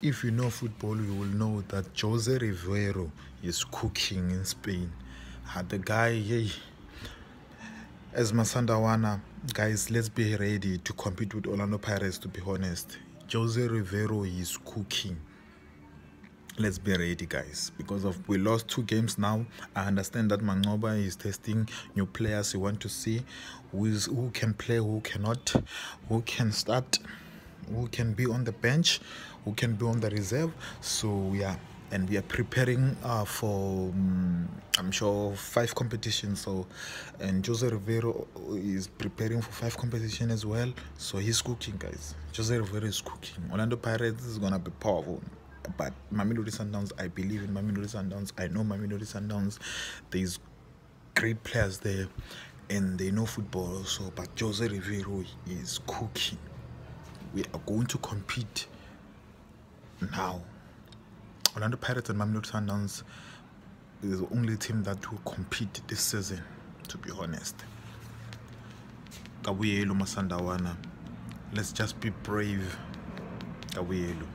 If you know football, you will know that Jose Riveiro is cooking in Spain. Uh, the guy, hey, as Masandawana, guys, let's be ready to compete with Orlando Pirates, to be honest. Jose Riveiro is cooking. Let's be ready, guys, because of we lost two games now. I understand that Manqoba is testing new players. You want to see who is who can play, who cannot, who can start who can be on the bench, who can be on the reserve. So yeah, and we are preparing uh, for um, I'm sure five competitions. So and Jose Riveiro is preparing for five competition as well. So he's cooking, guys. Jose Riveiro is cooking. Orlando Pirates is gonna be powerful. But Mamelodi Sundowns, I believe in Mamelodi Sundowns. I know Mamelodi Sundowns. There's great players there, and they know football also. But Jose Riveiro is cooking we are going to compete now. Orlando Pirates and Mamelodi Sundowns is the only team that will compete this season, to be honest. Kabuyelo Masandawana. Let's just be brave. Kabuyelo.